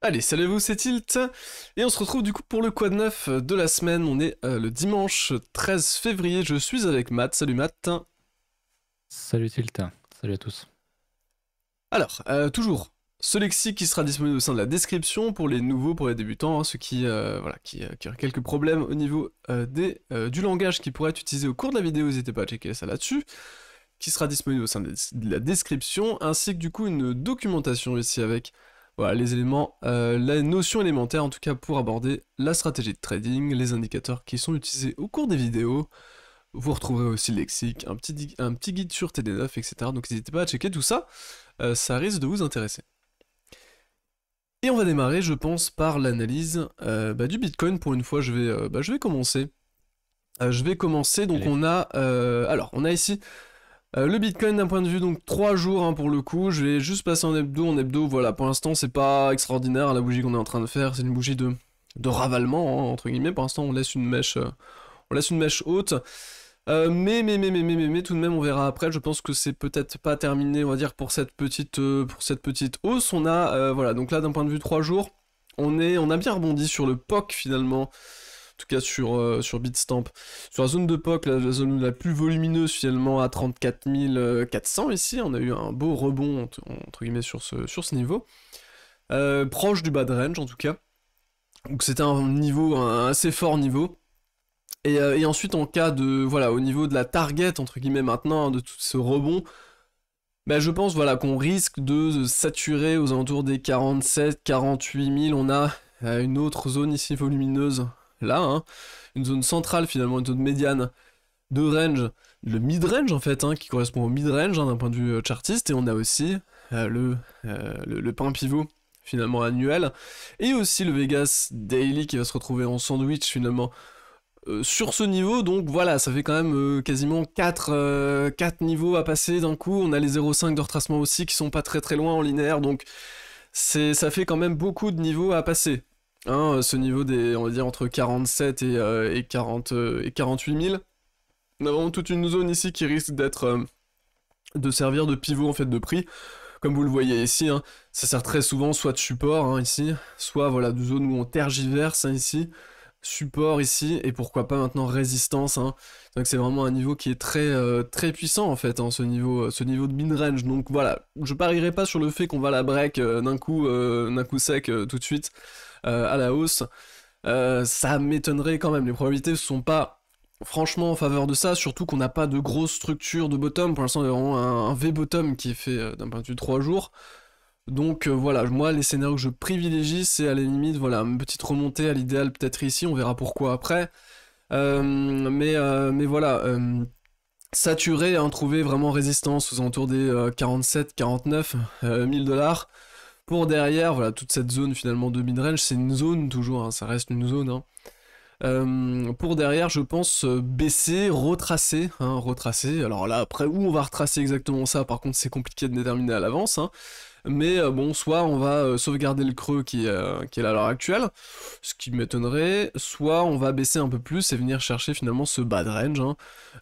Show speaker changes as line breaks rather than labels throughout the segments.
Allez, salut vous, c'est Tilt, et on se retrouve du coup pour le quad 9 de la semaine, on est euh, le dimanche 13 février, je suis avec Matt, salut Matt.
Salut Tilt, salut à tous.
Alors, euh, toujours, ce lexique qui sera disponible au sein de la description pour les nouveaux, pour les débutants, hein, ceux qui, euh, voilà, qui, qui, ont quelques problèmes au niveau des, du langage qui pourrait être utilisé au cours de la vidéo, n'hésitez pas à checker ça là-dessus. Qui sera disponible au sein de la description, ainsi que du coup une documentation ici avec voilà, les éléments, euh, la notion élémentaire en tout cas pour aborder la stratégie de trading, les indicateurs qui sont utilisés au cours des vidéos. Vous retrouverez aussi le lexique, un petit, un petit guide sur TD9, etc. Donc n'hésitez pas à checker tout ça, euh, ça risque de vous intéresser. Et on va démarrer, je pense, par l'analyse euh, bah, du Bitcoin. Pour une fois, je vais, bah, je vais commencer. je vais commencer, donc on a... alors, on a ici euh, le Bitcoin d'un point de vue, donc 3 jours hein, pour le coup, je vais juste passer en hebdo, en hebdo, voilà, pour l'instant c'est pas extraordinaire la bougie qu'on est en train de faire, c'est une bougie de, de ravalement, hein, entre guillemets, pour l'instant on laisse une mèche, euh, on laisse une mèche haute, euh, mais, mais, mais, mais, mais, mais, mais, tout de même on verra après, je pense que c'est peut-être pas terminé, on va dire, pour cette petite, pour cette petite hausse, on a, voilà, donc là d'un point de vue 3 jours, on, est, on a bien rebondi sur le POC finalement, en tout cas sur, euh, sur Bitstamp. Sur la zone de POC, la, zone la plus volumineuse finalement à 34 400 ici, on a eu un beau rebond entre, guillemets sur ce, sur ce niveau. Euh, proche du bas de range en tout cas. Donc c'était un niveau, un assez fort niveau. Et, euh, et, ensuite en cas de, voilà, au niveau de la target entre guillemets maintenant, de tout ce rebond, ben je pense voilà qu'on risque de saturer aux alentours des 47, 48 000. On a une autre zone ici volumineuse là, hein. une zone centrale finalement, une zone médiane de range, le mid-range en fait, hein, qui correspond au mid-range hein, d'un point de vue euh, chartiste, et on a aussi euh, euh, le, le, pain pivot finalement annuel, et aussi le Vegas Daily qui va se retrouver en sandwich finalement sur ce niveau, donc voilà, ça fait quand même quasiment 4, 4, niveaux à passer. D'un coup, on a les 0,5 de retracement aussi qui sont pas très très loin en linéaire, donc ça fait quand même beaucoup de niveaux à passer. Hein, ce niveau des, on va dire, entre 47 et, et, 40, et 48 000. On a vraiment toute une zone ici qui risque d'être... Euh, de servir de pivot en fait de prix. Comme vous le voyez ici, hein, ça sert très souvent soit de support hein, ici, soit voilà de zone où on tergiverse ici, support ici, et pourquoi pas maintenant résistance. Donc c'est vraiment un niveau qui est très euh, très puissant en fait, ce niveau ce niveau de mid-range. Donc voilà, je parierai pas sur le fait qu'on va la break euh, d'un coup, d'un coup sec tout de suite. Euh, à la hausse, euh, ça m'étonnerait quand même. Les probabilités sont pas franchement en faveur de ça, surtout qu'on n'a pas de grosse structure de bottom. Pour l'instant, il y a vraiment un, V-bottom qui est fait euh, d'un point de vue 3 jours. Donc voilà, moi les scénarios que je privilégie, c'est à la limite, voilà, une petite remontée à l'idéal peut-être ici, on verra pourquoi après. mais, mais voilà, saturé, hein, trouver vraiment résistance aux alentours des 47-49 1000 dollars. Pour derrière, voilà, toute cette zone finalement de mid-range, c'est une zone toujours, hein, ça reste une zone. Hein. Euh, pour derrière, je pense euh, baisser, retracer, hein, retracer. Alors là, après, où on va retracer exactement ça, par contre, c'est compliqué de déterminer à l'avance. Mais euh, bon, soit on va sauvegarder le creux qui, est là à l'heure actuelle, ce qui m'étonnerait, soit on va baisser un peu plus et venir chercher finalement ce bad range,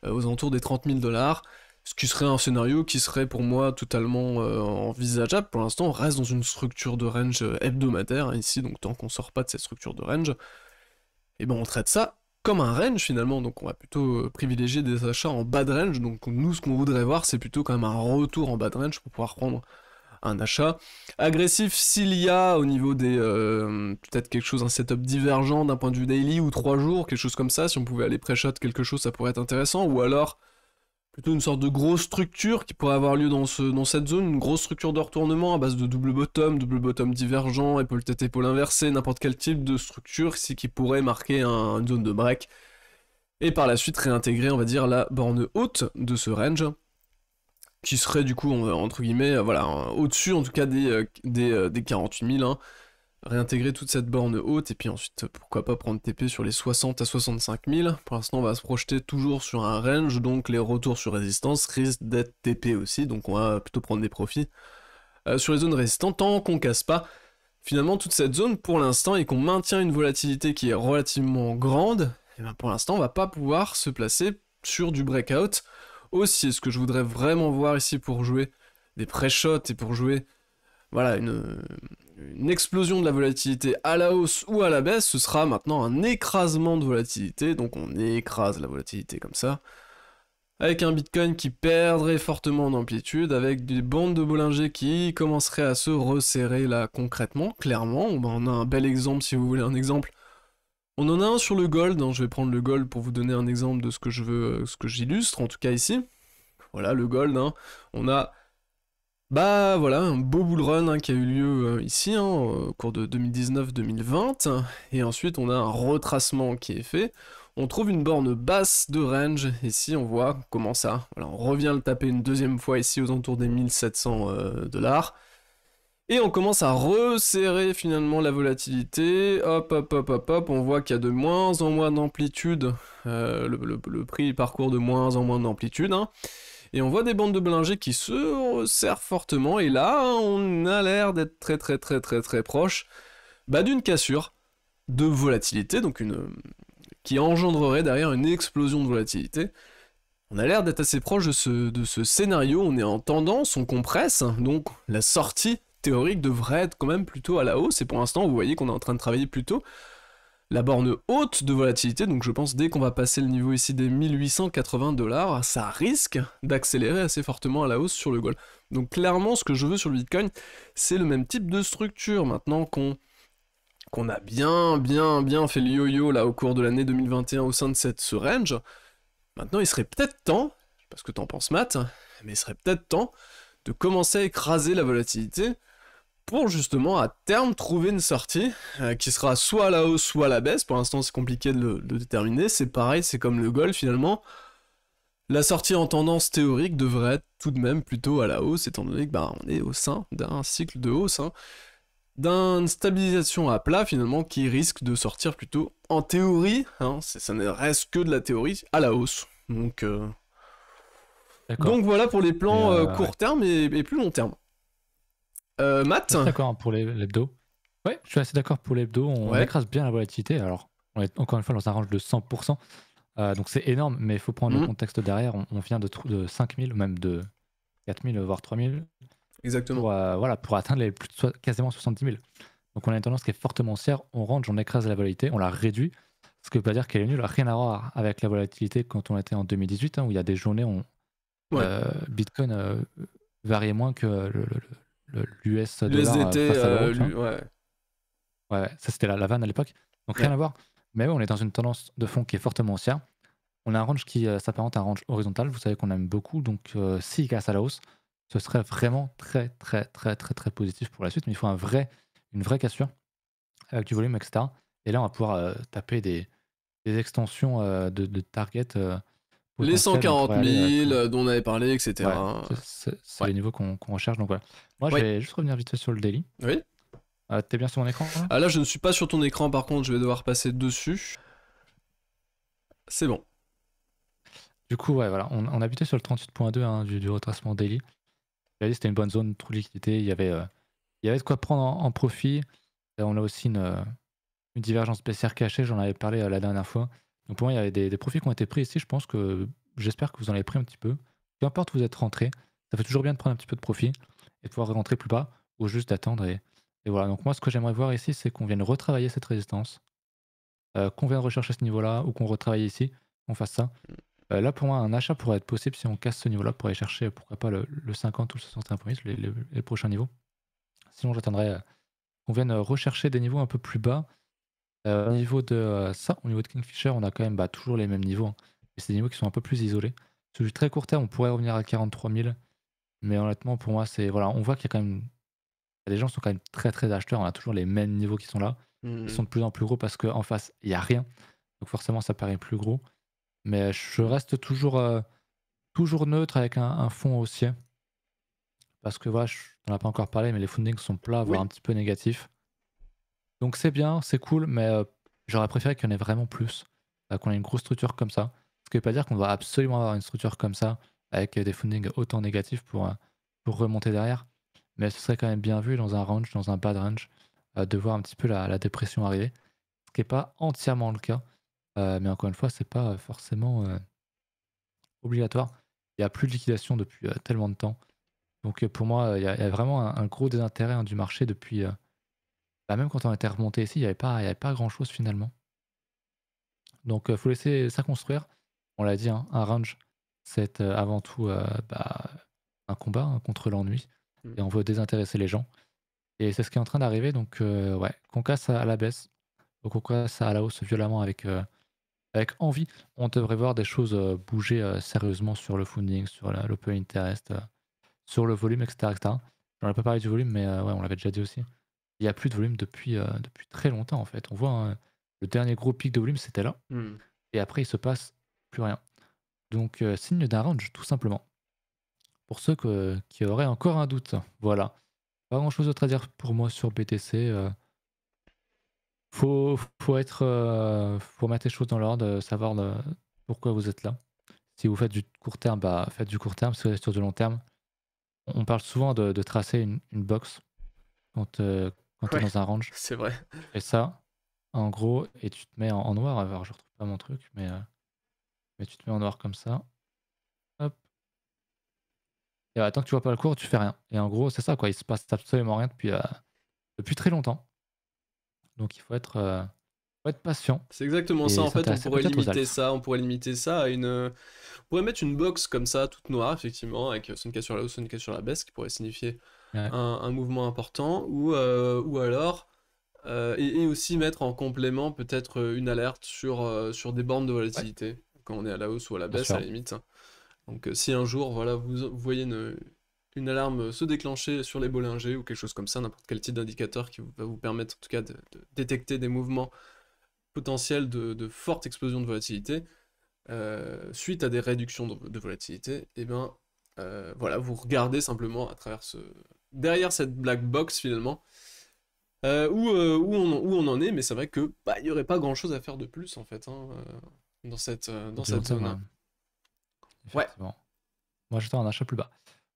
aux alentours des 30 000 dollars. Ce qui serait un scénario qui serait pour moi totalement euh, envisageable. Pour l'instant, on reste dans une structure de range euh, hebdomadaire hein, ici, donc tant qu'on sort pas de cette structure de range, et eh ben on traite ça comme un range finalement, donc on va plutôt euh, privilégier des achats en bad range, donc nous ce qu'on voudrait voir c'est plutôt quand même un retour en bad range pour pouvoir prendre un achat agressif. S'il y a au niveau des peut-être quelque chose un setup divergent d'un point de vue daily ou 3 jours quelque chose comme ça si on pouvait aller pré-shot quelque chose ça pourrait être intéressant. Ou alors plutôt une sorte de grosse structure qui pourrait avoir lieu dans, ce, dans cette zone, une grosse structure de retournement à base de double bottom, double bottom divergent, épaule tête épaule inversée, n'importe quel type de structure qui pourrait marquer une zone de break. Et par la suite réintégrer, on va dire, la borne haute de ce range, qui serait du coup, entre guillemets, voilà, au-dessus en tout cas des, euh, des, des 48 000, hein, réintégrer toute cette borne haute et puis ensuite pourquoi pas prendre TP sur les 60 à 65 000. Pour l'instant on va se projeter toujours sur un range donc les retours sur résistance risquent d'être TP aussi donc on va plutôt prendre des profits euh, sur les zones résistantes tant qu'on casse pas finalement toute cette zone pour l'instant et qu'on maintient une volatilité qui est relativement grande et eh ben pour l'instant on va pas pouvoir se placer sur du breakout aussi ce que je voudrais vraiment voir ici pour jouer des pré-shots et pour jouer voilà une une explosion de la volatilité à la hausse ou à la baisse, ce sera maintenant un écrasement de volatilité, donc on écrase la volatilité comme ça, avec un Bitcoin qui perdrait fortement en amplitude, avec des bandes de Bollinger qui commenceraient à se resserrer là concrètement, clairement, on a un bel exemple si vous voulez un exemple. On en a un sur le gold, hein. je vais prendre le gold pour vous donner un exemple de ce que je veux, ce que j'illustre, en tout cas ici. Voilà le gold, hein. on a bah voilà, un beau bull run hein, qui a eu lieu euh, ici, hein, au cours de 2019-2020, et ensuite on a un retracement qui est fait. On trouve une borne basse de range, ici on voit comment ça, on revient le taper une deuxième fois ici aux alentours des 1700 euh, dollars. Et on commence à resserrer finalement la volatilité, hop hop hop hop hop, on voit qu'il y a de moins en moins d'amplitude, euh, le, prix parcourt de moins en moins d'amplitude, hein. Et on voit des bandes de Bollinger qui se serrent fortement. Et là, on a l'air d'être très très très très très proche bah, d'une cassure de volatilité, donc une qui engendrerait derrière une explosion de volatilité. On a l'air d'être assez proche de ce, de ce scénario, on est en tendance, on compresse, donc la sortie théorique devrait être quand même plutôt à la hausse, et pour l'instant vous voyez qu'on est en train de travailler plutôt la borne haute de volatilité, donc je pense dès qu'on va passer le niveau ici des 1880 dollars, ça risque d'accélérer assez fortement à la hausse sur le gold. Donc clairement, ce que je veux sur le Bitcoin, c'est le même type de structure maintenant qu'on qu'on a bien, bien, bien fait le yo-yo là au cours de l'année 2021 au sein de cette ce range. Maintenant, il serait peut-être temps, parce que t'en penses Matt, mais il serait peut-être temps de commencer à écraser la volatilité pour justement à terme trouver une sortie euh, qui sera soit à la hausse soit à la baisse. Pour l'instant c'est compliqué de le, déterminer. C'est pareil, c'est comme le golf finalement. La sortie en tendance théorique devrait être tout de même plutôt à la hausse, étant donné que bah, on est au sein d'un cycle de hausse, hein, d'une stabilisation à plat finalement qui risque de sortir plutôt en théorie, hein, ça ne reste que de la théorie, à la hausse. Donc, euh, donc voilà pour les plans euh, court terme et plus long terme. Euh, Matt
D'accord pour l'hebdo? Ouais, je suis assez d'accord pour l'hebdo. On écrase bien la volatilité. Alors, on est encore une fois dans un range de 100%. Euh, donc c'est énorme, mais il faut prendre le mhm. contexte derrière. On, vient de, de 5000 ou même de 4000, voire 3000.
Exactement.
Pour, euh, voilà, pour atteindre les plus de quasiment 70 000. Donc on a une tendance qui est fortement haussière. On range, on écrase la volatilité, on la réduit. Ce qui veut pas dire qu'elle est nulle. Rien à voir avec la volatilité quand on était en 2018, hein, où il y a des journées où Bitcoin variait moins que le, l'US
dollar euh, ouais.
Ouais, ça c'était la, la vanne à l'époque. Donc rien à voir. Mais on est dans une tendance de fond qui est fortement haussière. On a un range qui euh, s'apparente à un range horizontal. Vous savez qu'on aime beaucoup. Donc euh, s'il casse à la hausse, ce serait vraiment très très très très très positif pour la suite. Mais il faut un vrai, une vraie cassure avec du volume, etc. Et là, on va pouvoir taper des, des extensions de, de, target
les 140 000 dont on avait parlé, etc.
c'est les niveaux qu'on recherche. Donc voilà. Moi, je vais juste revenir vite fait sur le daily.
Oui.
Euh, T'es bien sur mon écran
Ah là, je ne suis pas sur ton écran, par contre, je vais devoir passer dessus. C'est bon.
Du coup, ouais, voilà, on, a buté sur le 38.2 hein, du, retracement daily. C'était une bonne zone, trop liquidité. Il y avait, euh, il y avait de quoi prendre en, profit. on a aussi une, euh, une divergence baissière cachée, j'en avais parlé la dernière fois. Donc pour moi, il y avait des, profits qui ont été pris ici. Je pense que j'espère que vous en avez pris un petit peu. Peu importe où vous êtes rentré, ça fait toujours bien de prendre un petit peu de profit et de pouvoir rentrer plus bas ou juste d'attendre. Et, voilà. Donc moi, ce que j'aimerais voir ici, c'est qu'on vienne retravailler cette résistance, euh, qu'on vienne rechercher ce niveau-là ou qu'on retravaille ici, qu'on fasse ça. Euh, là, pour moi, un achat pourrait être possible si on casse ce niveau-là pour aller chercher, pourquoi pas, le, 50 ou le 61 points, les, les, prochains niveaux. Sinon, j'attendrais euh, qu'on vienne rechercher des niveaux un peu plus bas au niveau de ça, au niveau de Kingfisher, on a quand même bah, toujours les mêmes niveaux. Hein. C'est des niveaux qui sont un peu plus isolés. Sur du très court terme, on pourrait revenir à 43 000. Mais honnêtement, pour moi, c'est. Voilà, on voit qu'il y a quand même. Les gens sont quand même très très acheteurs. On a toujours les mêmes niveaux qui sont là. Ils sont de plus en plus gros parce qu'en face, il n'y a rien. Donc forcément, ça paraît plus gros. Mais je reste toujours, euh, toujours neutre avec un, fond haussier. Parce que voilà, on n'en a pas encore parlé, mais les fundings sont plats, voire un petit peu négatifs. Donc c'est bien, c'est cool, mais euh, j'aurais préféré qu'il y en ait vraiment plus, qu'on ait une grosse structure comme ça. Ne veut pas dire qu'on doit absolument avoir une structure comme ça, avec des fundings autant négatifs pour, euh, pour remonter derrière. Mais ce serait quand même bien vu dans un range, dans un bad range, de voir un petit peu la, dépression arriver. Ce qui n'est pas entièrement le cas. mais encore une fois, c'est pas forcément obligatoire. Il n'y a plus de liquidation depuis tellement de temps. Donc pour moi, il y, a vraiment un, gros désintérêt hein, du marché depuis bah, même quand on était remonté ici, il n'y avait pas, avait pas grand chose finalement. Donc il faut laisser ça construire. On l'a dit, hein, un range, c'est avant tout bah, un combat hein, contre l'ennui.
Mmh.
Et on veut désintéresser les gens. Et c'est ce qui est en train d'arriver. Donc ouais, qu'on casse à la baisse, ou qu'on casse à la hausse violemment avec, avec envie. On devrait voir des choses bouger sérieusement sur le funding, sur l'open interest, sur le volume, etc. etc. J'en ai pas parlé du volume, mais ouais, on l'avait déjà dit aussi. Il n'y a plus de volume depuis, depuis très longtemps en fait. On voit hein, le dernier gros pic de volume, c'était là.
Mmh.
Et après, il se passe plus rien. Donc, signe d'un range, tout simplement. Pour ceux qui auraient encore un doute, voilà. Pas grand chose d'autre à dire pour moi sur BTC. faut, faut être, faut mettre les choses dans l'ordre, savoir pourquoi vous êtes là. Si vous faites du court terme, bah faites du court terme. Si vous êtes sur du long terme, on parle souvent de, tracer une, box quand, quand tu es dans un range.
C'est vrai.
Et ça, en gros, et tu te mets en, noir. Alors, je retrouve pas mon truc, mais, euh, mais tu te mets en noir comme ça. Hop. Et tant que tu vois pas le cours, tu fais rien. Et en gros, c'est ça, quoi. Il se passe absolument rien depuis, euh, depuis très longtemps. Donc, il faut être, euh, faut être patient.
C'est exactement ça. En fait, on pourrait limiter ça. On pourrait limiter ça à une. On pourrait mettre une box comme ça, toute noire, effectivement, avec Sonic sur la hausse, Sonic sur la baisse, qui pourrait signifier un, un, mouvement important, ou, ou alors euh, et, aussi mettre en complément peut-être euh, une alerte sur, euh, sur des bornes de volatilité, quand on est à la hausse ou à la baisse à la limite. Donc si un jour voilà, vous, voyez une, une, alarme se déclencher sur les Bollinger ou quelque chose comme ça, n'importe quel type d'indicateur qui va vous permettre en tout cas de, détecter des mouvements potentiels de, de forte explosion de volatilité, suite à des réductions de, volatilité, et eh ben voilà, vous regardez simplement à travers ce... derrière cette black box finalement, euh, où, euh, où, on, où, on, en est, mais c'est vrai que bah, il n'y aurait pas grand chose à faire de plus en fait hein, euh, dans cette, dans cette zone.
Ouais. Moi j'étais en achat plus bas.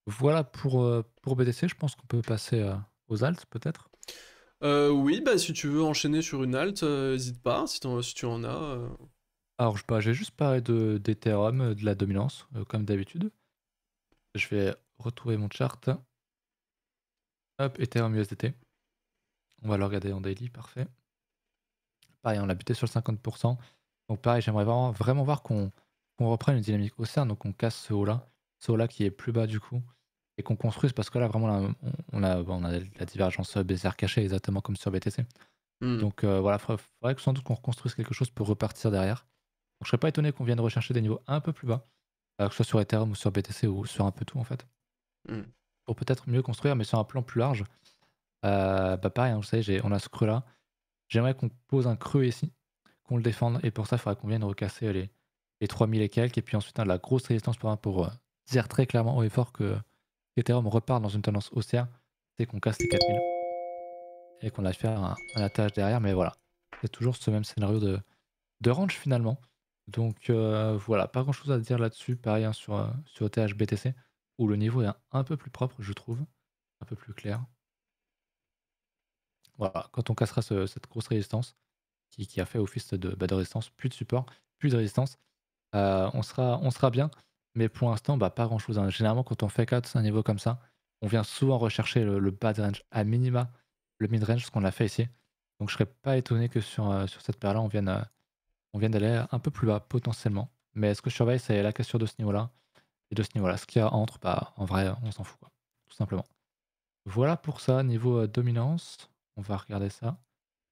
Voilà pour, pour BTC, je pense qu'on peut passer aux alts peut-être.
oui, bah si tu veux enchaîner sur une alt, n'hésite pas si, si, tu en as.
Alors je bah, j'ai juste parlé de d'Ethereum, de la dominance, comme d'habitude. Je vais retrouver mon chart. Hop, Ethereum USDT. On va le regarder en daily, parfait. Pareil, on l'a buté sur le 50%. Donc pareil, j'aimerais vraiment, vraiment voir qu'on reprenne une dynamique haussière, donc on casse ce haut-là, ce haut-là qui est plus bas du coup, et qu'on construise, parce que là vraiment, on, a, on a la divergence baissière cachée, exactement comme sur BTC. Hmm. Donc euh, voilà, il faudrait, que sans doute qu'on reconstruise quelque chose pour repartir derrière. Donc je serais pas étonné qu'on vienne rechercher des niveaux un peu plus bas, euh, que ce soit sur Ethereum ou sur BTC ou sur un peu tout en fait. Hmm. Pour peut-être mieux construire, mais sur un plan plus large. Euh, bah pareil, hein, vous savez, on a ce creux là. J'aimerais qu'on pose un creux ici, qu'on le défende, et pour ça, il faudra qu'on vienne recasser les, les 3000 et quelques, et puis ensuite, a la grosse résistance pour, pour euh, dire très clairement haut et fort que Ethereum repart dans une tendance haussière, c'est qu'on casse les 4000 et qu'on a faire un, un attelage derrière, mais voilà, c'est toujours ce même scénario de, de range finalement. Donc euh, voilà, pas grand chose à dire là-dessus, pareil hein, sur, sur ETH BTC, où le niveau est un peu plus propre, je trouve, un peu plus clair. Voilà, quand on cassera cette grosse résistance qui, a fait office de, bah, de résistance, plus de support, plus de résistance, euh, on, sera, on sera bien. Mais pour l'instant, bah, pas grand chose. Hein. Généralement, quand on fait 4 un niveau comme ça, on vient souvent rechercher le, bad range à minima, le mid range, ce qu'on a fait ici. Donc je serais pas étonné que sur, euh, cette paire-là, on vienne, euh, vienne d'aller un peu plus bas potentiellement. Mais ce que je surveille, c'est la cassure de ce niveau-là et de ce niveau-là. Ce qu'il y a entre, bah, en vrai, on s'en fout, tout simplement. Voilà pour ça, niveau dominance. On va regarder ça.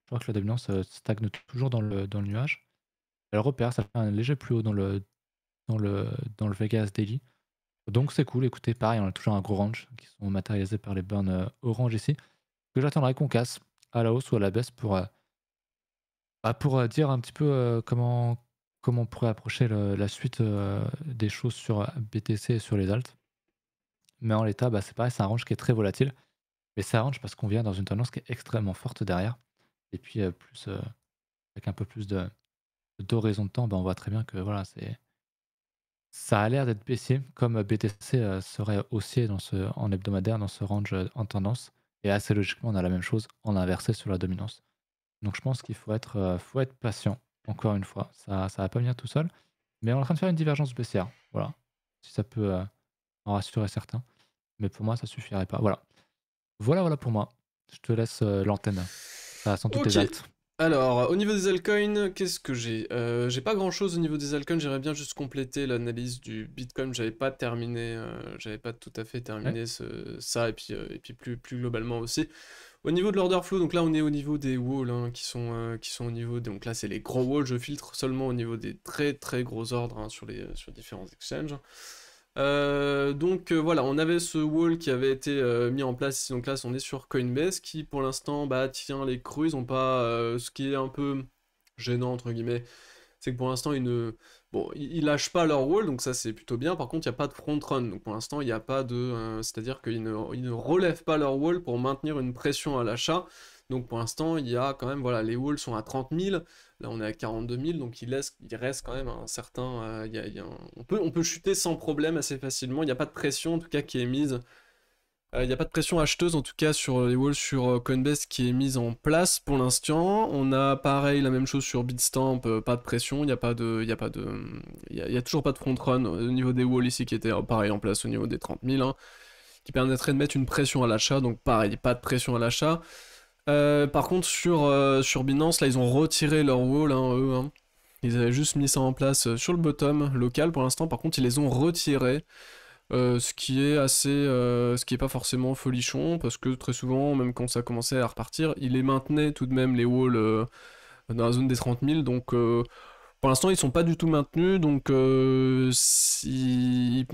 Je crois que la dominance euh, stagne toujours dans le, nuage. Elle repère, ça fait un léger plus haut dans le, Vegas Daily. Donc c'est cool, écoutez, pareil, on a toujours un gros range qui sont matérialisés par les burns euh, orange ici. Que j'attendrai qu'on casse à la hausse ou à la baisse pour, euh, bah, pour dire un petit peu comment, comment on pourrait approcher la suite des choses sur BTC et sur les alts. Mais en l'état, bah, c'est pareil, c'est un range qui est très volatile. Mais ça arrange parce qu'on vient dans une tendance qui est extrêmement forte derrière. Et puis, plus, avec un peu plus de, d'horizon de temps, ben, on voit très bien que voilà, ça a l'air d'être baissier, comme BTC serait haussier dans ce, en hebdomadaire dans ce range en tendance. Et assez logiquement, on a la même chose en inversé sur la dominance. Donc je pense qu'il faut être, faut être patient, encore une fois. Ça ça va pas venir tout seul. Mais on est en train de faire une divergence baissière. Voilà. Si ça peut en rassurer certains. Mais pour moi, ça suffirait pas. Voilà. Voilà, voilà pour moi. Je te laisse l'antenne. Ça toutes les.
Alors, au niveau des altcoins, qu'est-ce que j'ai? Euh, J'ai pas grand-chose au niveau des altcoins, j'aimerais bien juste compléter l'analyse du Bitcoin, j'avais pas terminé, euh, j'avais pas tout à fait terminé ce- ça, et puis, euh, et puis plus, plus globalement aussi. Au niveau de l'order flow, donc là on est au niveau des walls hein, qui, sont, qui sont au niveau, donc là c'est les gros walls, je filtre seulement au niveau des très très gros ordres hein, sur, les, sur différents exchanges. Euh, donc euh, voilà, on avait ce wall qui avait été euh, mis en place ici, donc là on est sur Coinbase qui pour l'instant bah les creux, ils ont pas ce qui est un peu gênant entre guillemets, c'est que pour l'instant ils ne bon ils, lâchent pas leur wall donc ça c'est plutôt bien, par contre il n'y a pas de front run, donc pour l'instant il n'y a pas de c'est-à-dire qu'ils ne, ils ne relèvent pas leur wall pour maintenir une pression à l'achat. Donc pour l'instant, il y a quand même, voilà, les walls sont à 30 000, là on est à 42 000, donc il, laisse, il reste quand même un certain... euh, y a- on, peut, chuter sans problème assez facilement, il n'y a pas de pression en tout cas qui est mise. Euh, Il n'y a pas de pression acheteuse en tout cas sur les walls sur euh, Coinbase qui est mise en place pour l'instant. On a pareil la même chose sur Bitstamp, pas de pression, il n'y a pas de, y toujours pas de front run au niveau des walls ici qui était euh, pareil en place au niveau des 30 000, hein, qui permettrait de mettre une pression à l'achat. Donc pareil, pas de pression à l'achat. Euh, par contre sur euh, sur Binance là ils ont retiré leur wall hein, eux. hein. Ils avaient juste mis ça en place euh, sur le bottom local pour l'instant. Par contre ils les ont retirés. Ce qui est assez, ce qui est pas forcément folichon, parce que très souvent, même quand ça commençait à repartir, il les maintenait tout de même les walls dans la zone des 30 000, donc pour l'instant ils sont pas du tout maintenus, donc euh,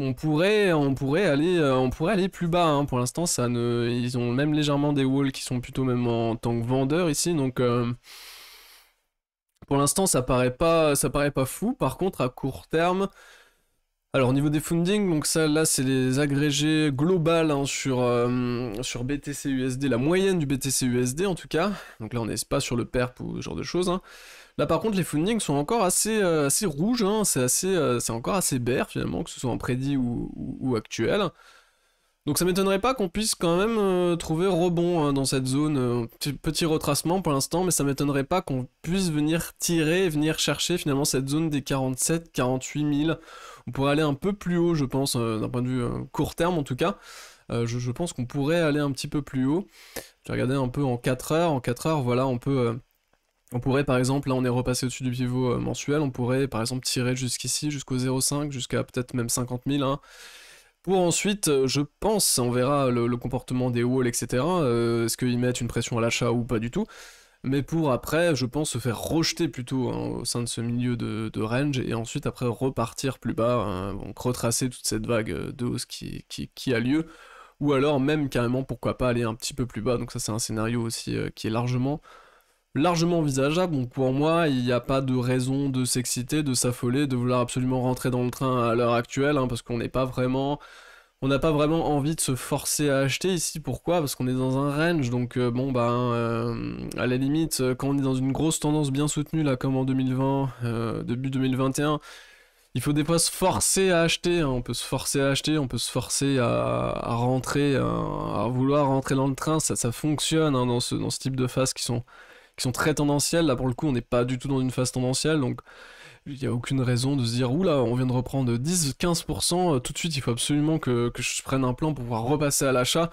on pourrait, on pourrait aller, euh, on pourrait aller plus bas. hein. Pour l'instant, ça ne, ils ont même légèrement des walls qui sont plutôt même en tant que vendeurs ici, donc euh, pour l'instant ça paraît pas, ça paraît pas fou. Par contre, à court terme. Alors au niveau des fundings, donc ça là c'est les agrégés global hein, sur, sur BTC USD, la moyenne du BTC USD en tout cas. Donc là on n'est pas sur le perp ou ce genre de choses. hein. Là par contre les fundings sont encore assez, euh, rouges, hein, c'est assez, euh, encore assez bear finalement, que ce soit en prédit ou, actuel. Donc ça m'étonnerait pas qu'on puisse quand même euh, trouver rebond hein, dans cette zone, petit, retracement pour l'instant, mais ça m'étonnerait pas qu'on puisse venir tirer, venir chercher finalement cette zone des 47, 48 000. On pourrait aller un peu plus haut, je pense, d'un point de vue court terme en tout cas. Je, je pense qu'on pourrait aller un petit peu plus haut. J'ai regardé un peu en 4 heures. En 4 heures, voilà, on peut. On pourrait par exemple, là on est repassé au-dessus du pivot euh, mensuel, on pourrait par exemple tirer jusqu'ici, jusqu'au 0,5, jusqu'à peut-être même 50 000. hein. Pour ensuite, euh, je pense, on verra le, comportement des walls, etc. euh, Est-ce qu'ils mettent une pression à l'achat ou pas du tout. Mais pour après, je pense se faire rejeter plutôt hein, au sein de ce milieu de, range et ensuite après repartir plus bas, hein, donc retracer toute cette vague de hausse qui, qui, a lieu. Ou alors même carrément pourquoi pas aller un petit peu plus bas. Donc ça c'est un scénario aussi qui est largement largement envisageable. Donc pour moi, il n'y a pas de raison de s'exciter, de s'affoler, de vouloir absolument rentrer dans le train à l'heure actuelle, hein, parce qu'on n'est pas vraiment, on n'a pas vraiment envie de se forcer à acheter ici. Pourquoi? Parce qu'on est dans un range, donc euh, bon bah à la limite, euh, quand on est dans une grosse tendance bien soutenue là, comme en 2020, euh, début 2021. Il faut des fois se forcer à acheter, hein. on peut se forcer à acheter, on peut se forcer à, rentrer, à, à vouloir rentrer dans le train, ça, ça fonctionne hein, dans, ce, dans ce type de phases qui sont, sont très tendancielles. Là, pour le coup, on n'est pas du tout dans une phase tendancielle, donc il n'y a aucune raison de se dire oula, on vient de reprendre 10-15%, euh, tout de suite, il faut absolument que, que je prenne un plan pour pouvoir repasser à l'achat.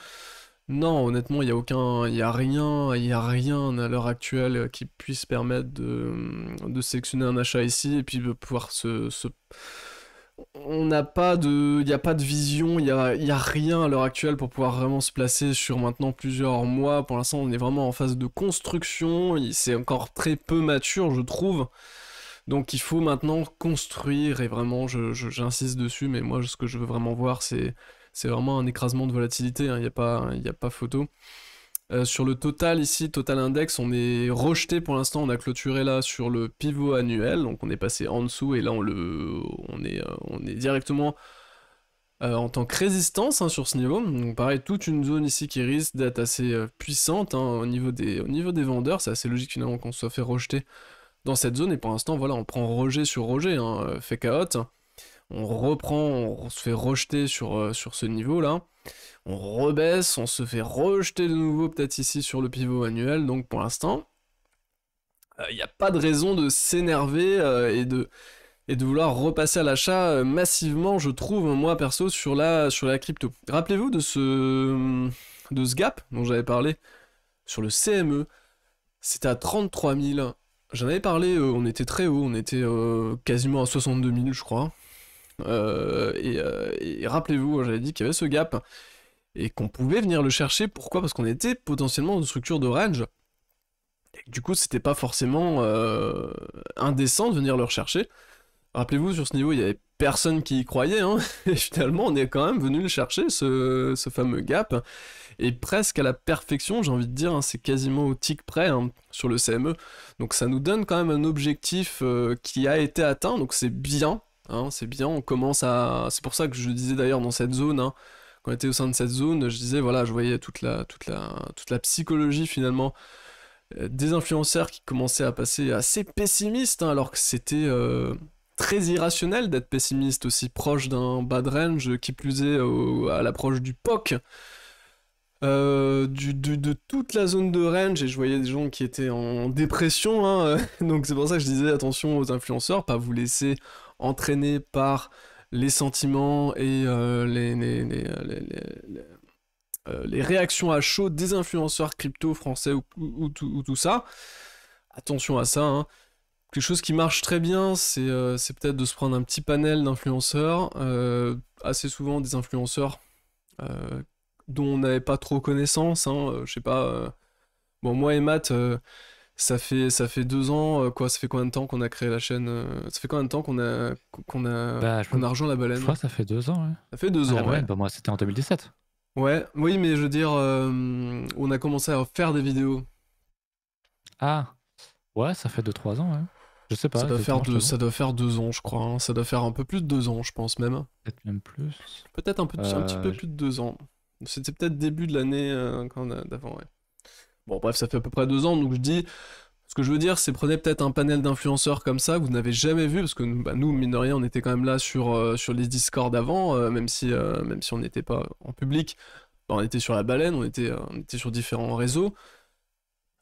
Non, honnêtement, il n'y a aucun, il a rien, il a rien à l'heure actuelle qui puisse permettre de, de sélectionner un achat ici et puis de pouvoir se- on n'a pas de, il n'y a pas de vision, il y a, a rien à l'heure actuelle pour pouvoir vraiment se placer sur maintenant plusieurs mois. Pour l'instant, on est vraiment en phase de construction. C'est encore très peu mature, je trouve. Donc il faut maintenant construire et vraiment, je- je- j'insiste dessus, mais moi ce que je veux vraiment voir, c'est vraiment un écrasement de volatilité. hein, Il n'y a a pas photo. Euh, sur le total ici, total index, on est rejeté pour l'instant. On a clôturé là sur le pivot annuel, donc on est passé en dessous et là on euh, est directement euh, en tant que résistance hein, sur ce niveau. Donc pareil, toute une zone ici qui risque d'être assez puissante hein, au niveau des, vendeurs. C'est assez logique finalement qu'on soit fait rejeter dans cette zone et pour l'instant voilà, on prend rejet sur rejet, hein, fait caotte. On reprend, on se fait rejeter sur, euh, sur ce niveau là on rebaisse, on se fait rejeter de nouveau peut-être ici sur le pivot annuel, donc pour l'instant, il n'y a pas de raison de s'énerver euh, et, de, vouloir repasser à l'achat euh, massivement, je trouve, moi perso, sur la, crypto. Rappelez-vous de ce, de ce gap dont j'avais parlé sur le CME. c'était à 33 000. J'en avais parlé, euh, on était très haut, on était euh, quasiment à 62 000, je crois. Euh, et, et rappelez-vous, j'avais dit qu'il y avait ce gap et qu'on pouvait venir le chercher. Pourquoi? Parce qu'on était potentiellement dans une structure de range. Et du coup, c'était pas forcément indécent de venir le rechercher. Rappelez-vous, sur ce niveau, il y avait personne qui y croyait, hein. et finalement, on est quand même venu le chercher, ce, fameux gap, et presque à la perfection, j'ai envie de dire, hein. c'est quasiment au tic près hein, sur le CME. Donc ça nous donne quand même un objectif euh, qui a été atteint, donc c'est bien, c'est bien, on commence à... C'est pour ça que je disais d'ailleurs dans cette zone, quand on était au sein de cette zone, je disais, voilà, je voyais toute la, toute la, toute la psychologie finalement euh, des influenceurs qui commençaient à passer assez pessimistes, alors que c'était... Euh, très irrationnel d'être pessimiste aussi proche d'un bad range, qui plus est à l'approche du POC. Euh, de toute la zone de range et je voyais des gens qui étaient en dépression hein, donc c'est pour ça que je disais attention aux influenceurs pas vous laisser entraîner par les sentiments et euh, les, les, euh, les, réactions à chaud des influenceurs crypto français ou, ou, tout ça attention à ça hein. Quelque chose qui marche très bien, euh, c'est peut-être de se prendre un petit panel d'influenceurs, assez souvent des influenceurs dont on n'avait pas trop connaissance. Hein, je sais pas. Bon, moi et Matt, ça fait ça fait deux ans. quoi, ça fait combien de temps qu'on a créé la chaîne Ça fait combien de temps qu'on a qu'on a
bah,
qu'on a rejoint la baleine?
Je crois que ça fait deux ans. Ouais.
Ça fait deux
ah,
ans. ouais.
bah, moi, c'était en 2017.
Ouais, oui, mais je veux dire, on a commencé à faire des vidéos.
Ah, ouais, ça fait 2-3 ans. Ouais. Je sais pas.
Ça doit, faire deux, ça doit faire deux ans, je crois. Hein. Ça doit faire un peu plus de deux ans, je pense même.
Peut-être même plus.
Peut-être un, peu, un petit peu euh, plus de deux ans. C'était peut-être début de l'année euh, d'avant, ouais. Bon, bref, ça fait à peu près deux ans, donc je dis. Ce que je veux dire, c'est prenez peut-être un panel d'influenceurs comme ça que vous n'avez jamais vu, parce que bah, nous, mine de rien, on était quand même là sur, euh, les Discord avant, même, si, même si on n'était pas en public. Bah, on était sur la baleine, on était, sur différents réseaux.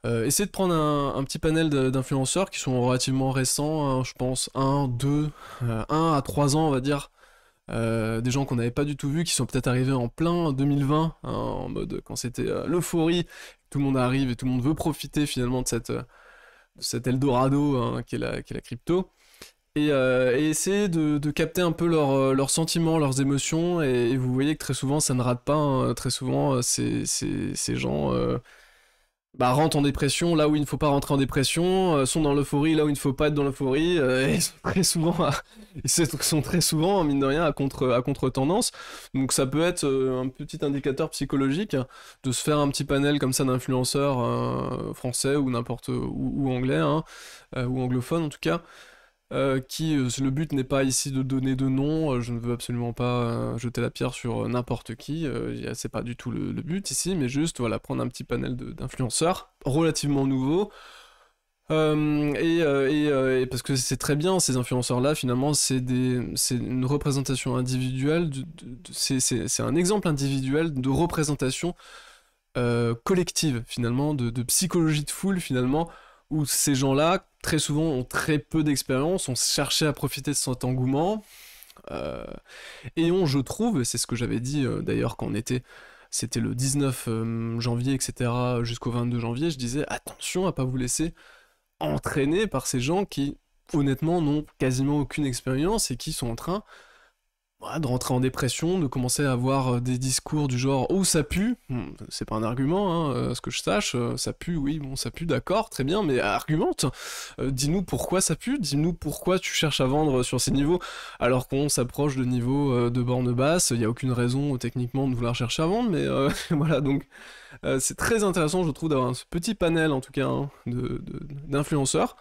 Euh, essayez de prendre un, petit panel d'influenceurs qui sont relativement récents, hein, je pense 1, 2, 1 à 3 ans on va dire. Euh, des gens qu'on n'avait pas du tout vus, qui sont peut-être arrivés en plein 2020, hein, en mode quand c'était euh, l'euphorie, tout le monde arrive et tout le monde veut profiter finalement de cette, cet Eldorado hein, qui, est la, la, crypto. Et, et essayer de, capter un peu leurs sentiments, leurs émotions, et, vous voyez que très souvent ça ne rate pas, très souvent ces, ces gens bah, rentrent en dépression là où il ne faut pas rentrer en dépression, euh, sont dans l'euphorie là où il ne faut pas être dans l'euphorie, euh, et sont très souvent, ils sont très souvent, mine de rien, à contre, à contre tendance. Donc ça peut être euh, un petit indicateur psychologique de se faire un petit panel comme ça d'influenceurs français ou n'importe ou, anglais, hein, ou anglophone en tout cas. Euh, qui, euh, le but n'est pas ici de donner de nom, euh, je ne veux absolument pas jeter la pierre sur n'importe qui, c'est pas du tout le, but ici, mais juste voilà, prendre un petit panel d'influenceurs relativement nouveaux. Et, parce que c'est très bien, ces influenceurs-là, finalement, c'est une représentation individuelle, c'est un exemple individuel de représentation collective, finalement, de, de psychologie de foule, finalement, où ces gens-là, très souvent, ont très peu d'expérience, ont cherché à profiter de cet engouement, euh, et ont, je trouve, c'est ce que j'avais dit euh, d'ailleurs quand on était, c'était le 19 euh, janvier, etc., jusqu'au 22 janvier, je disais attention à pas vous laisser entraîner par ces gens qui, honnêtement, n'ont quasiment aucune expérience et qui sont en train de rentrer en dépression, de commencer à avoir euh, des discours du genre oh ça pue, c'est pas un argument, hein, euh, ce que je sache, euh, ça pue, oui, bon ça pue, d'accord, très bien, mais argumente, dis-nous pourquoi ça pue, dis-nous pourquoi tu cherches à vendre sur ces niveaux alors qu'on s'approche de niveaux de borne basse, il n'y a aucune raison techniquement de vouloir chercher à vendre, mais voilà donc c'est très intéressant je trouve d'avoir ce petit panel en tout cas hein, d'influenceurs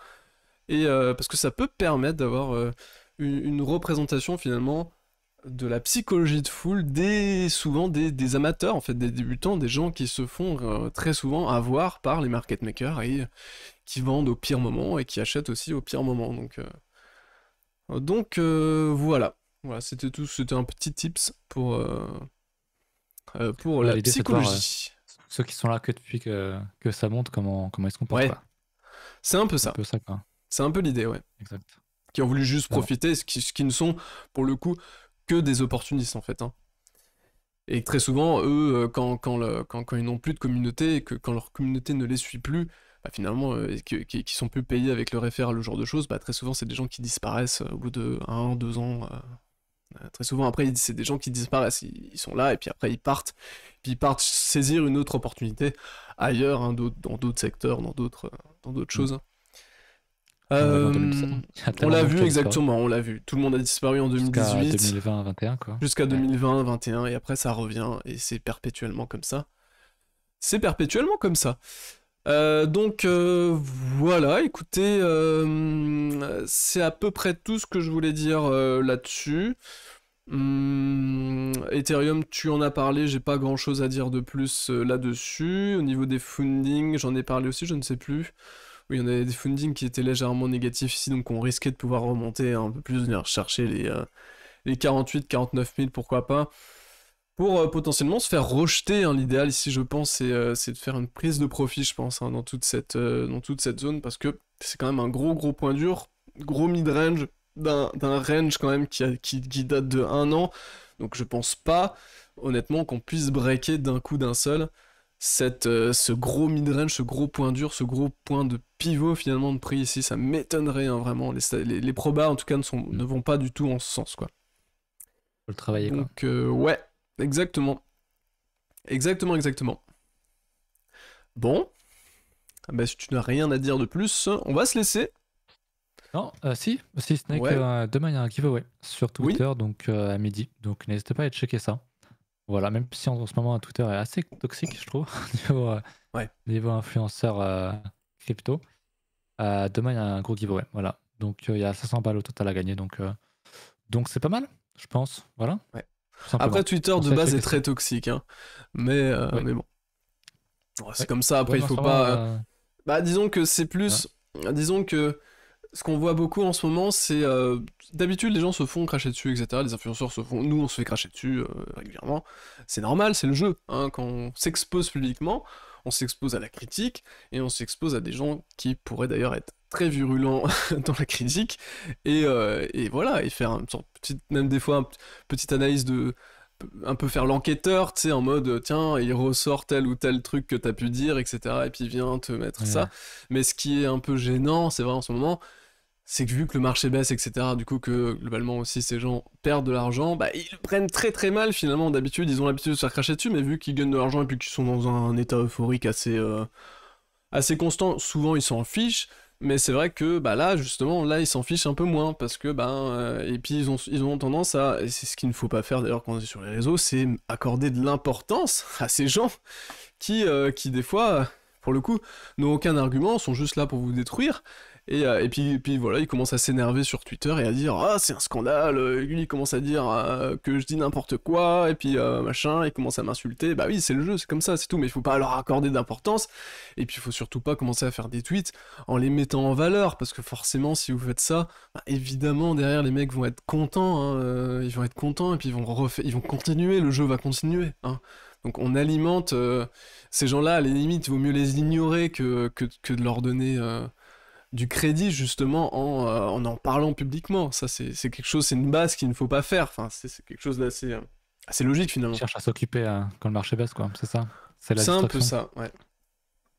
et parce que ça peut permettre d'avoir une représentation finalement de la psychologie de foule des souvent des, amateurs en fait des débutants des gens qui se font euh, très souvent avoir par les market makers et qui vendent au pire moment et qui achètent aussi au pire moment. Donc euh, donc euh, voilà. Voilà c'était tout c'était un petit tips pour pour la psychologie.
ceux qui sont là que depuis que, que ça monte comment comment est-ce qu'on
ouais. c'est un peu ça. c'est un peu l'idée ouais.
Exact.
Qui ont voulu juste profiter ce qui, ce qui ne sont pour le coup que des opportunistes en fait. Hein. Et très souvent, eux, euh, quand, quand, le, quand, quand ils n'ont plus de communauté et que quand leur communauté ne les suit plus, bah, finalement, euh, qui, qui- sont plus payés avec le référent, le genre de choses, bah, très souvent, c'est des gens qui disparaissent euh, au bout de 1, 2 ans. euh, très souvent, après, c'est des gens qui disparaissent. Ils, ils sont là, et puis après, ils partent. Puis ils partent saisir une autre opportunité ailleurs, hein, dans d'autres secteurs, dans d'autres
Mm.
choses. Euh,
2017, hein. Il y a
on l'a vu
ont disparu.
exactement, on l'a vu. Tout le monde a disparu en
Jusqu'à
2018
2020-21, quoi.
jusqu'à
Ouais.
2020, 21, et après ça revient, et c'est perpétuellement comme ça. C'est perpétuellement comme ça. Euh, donc euh, voilà, écoutez, euh, c'est à peu près tout ce que je voulais dire euh, là-dessus. Hum, Ethereum, tu en as parlé, j'ai pas grand-chose à dire de plus euh, là-dessus. Au niveau des fundings, j'en ai parlé aussi, je ne sais plus. Oui, il y en avait des fundings qui étaient légèrement négatifs ici, donc on risquait de pouvoir remonter un peu plus, venir chercher les, euh, les 48, 49 000, pourquoi pas, pour euh, potentiellement se faire rejeter. hein. L'idéal ici, je pense, c'est euh, c'est de faire une prise de profit, je pense, hein, dans, toute cette, dans toute cette zone, parce que c'est quand même un gros, gros point dur, gros mid-range, d'un range quand même qui, a- qui date de un an. Donc je pense pas, honnêtement, qu'on puisse breaker d'un coup d'un seul cette, euh, ce gros mid-range, ce gros point dur, ce gros point de pivot finalement de prix ici. Ça m'étonnerait hein, vraiment. Les, les, les probas en tout cas ne, sont, ne vont pas du tout en ce sens quoi.
Faut le travailler, quoi.
Donc euh, ouais, exactement. Exactement, exactement. Bon. Ah bah, si tu n'as rien à dire de plus, on va se laisser.
Non, euh, si, si ce n'est
Ouais.
que demain il y a un giveaway sur
Oui.
Twitter, donc à midi. Donc n'hésitez pas à aller checker ça. Voilà, même si en, en ce moment Twitter est assez toxique, je trouve, niveau, euh,
Ouais.
niveau influenceur euh, crypto. Euh, demain il y a un gros giveaway, voilà. Donc il y a 500 balles au total à gagner, donc donc c'est pas mal, je pense. Voilà.
Ouais. Après, Twitter
On
de base est très toxique, hein. mais,
Ouais.
mais bon. C'est comme ça, après il faut pas... Bah disons que c'est plus... Disons que ce qu'on voit beaucoup en ce moment, c'est... euh, D'habitude, les gens se font cracher dessus, etc. Les influenceurs se font... Nous, on se fait cracher dessus euh, régulièrement. C'est normal, c'est le jeu. Hein. Quand on s'expose publiquement, on s'expose à la critique, et on s'expose à des gens qui pourraient d'ailleurs être très virulents dans la critique, et, euh, et voilà, et faire une sorte de petite... Même des fois, une petite analyse de un peu faire l'enquêteur, tu sais, en mode tiens, il ressort tel ou tel truc que t'as pu dire, etc. Et puis vient te mettre
Ouais.
ça. Mais ce qui est un peu gênant, c'est vrai en ce moment, c'est que vu que le marché baisse, etc., du coup que globalement aussi ces gens perdent de l'argent, bah ils le prennent très très mal finalement. D'habitude, ils ont l'habitude de se faire cracher dessus, mais vu qu'ils gagnent de l'argent et puis qu'ils sont dans un état euphorique assez, euh, assez constant, souvent ils s'en fichent. Mais c'est vrai que bah là justement là ils s'en fichent un peu moins parce que euh, et puis ils ont ils ont tendance à et c'est ce qu'il ne faut pas faire d'ailleurs quand on est sur les réseaux c'est accorder de l'importance à ces gens qui euh, qui des fois pour le coup n'ont aucun argument sont juste là pour vous détruire et, euh, et puis, et puis voilà, il commence à s'énerver sur Twitter et à dire Ah, c'est un scandale. euh, Lui, il commence à dire euh, que je dis n'importe quoi, et puis euh, machin, il commence à m'insulter. Bah oui, c'est le jeu, c'est comme ça, c'est tout, mais il faut pas leur accorder d'importance. Et puis, il faut surtout pas commencer à faire des tweets en les mettant en valeur, parce que forcément, si vous faites ça, bah, évidemment, derrière, les mecs vont être contents, hein, ils vont être contents, et puis ils vont, refaire, ils vont continuer, le jeu va continuer. Hein. Donc, on alimente ces gens-là, à la limite, il vaut mieux les ignorer que, que, de leur donner. Du crédit justement en, euh, en en parlant publiquement. Ça, c'est c'est quelque chose, c'est une base qu'il ne faut pas faire. Enfin, c'est c'est quelque chose d'assez euh, assez logique finalement.
Ils cherchent à s'occuper euh, quand le marché baisse, quoi. C'est ça. C'est
un peu ça, ouais.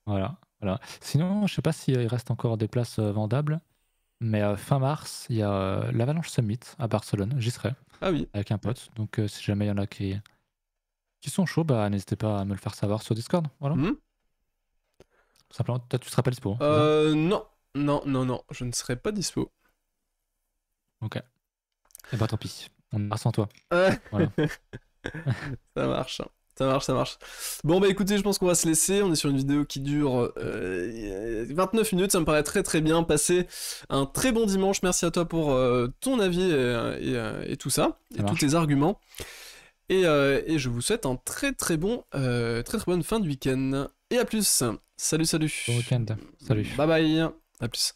Voilà, voilà. Sinon, je sais pas s'il reste encore des places vendables, mais fin mars, il y a l'Avalanche Summit à Barcelone. J'y serai
Ah oui,
avec un pote. Donc, si jamais il y en a qui, qui sont chauds, bah, n'hésitez pas à me le faire savoir sur Discord. Voilà. Tout Simplement, tu seras pas dispo. hein,
Euh, non, non, non, non, je ne serai pas dispo.
Ok. Et bah, tant pis. On est sans toi.
Ouais.
Voilà.
ça marche. hein. Ça marche, ça marche. Bon, bah écoutez, je pense qu'on va se laisser. On est sur une vidéo qui dure euh, 29 minutes. Ça me paraît très très bien. Passez un très bon dimanche. Merci à toi pour euh, ton avis et, et, euh, et tout ça.
Ça
et
marche.
tous tes arguments. Et, euh, et je vous souhaite un très très bon, euh, très très bonne fin de week-end. Et à plus. Salut, salut.
Bon week-end. Salut.
Bye bye. À plus.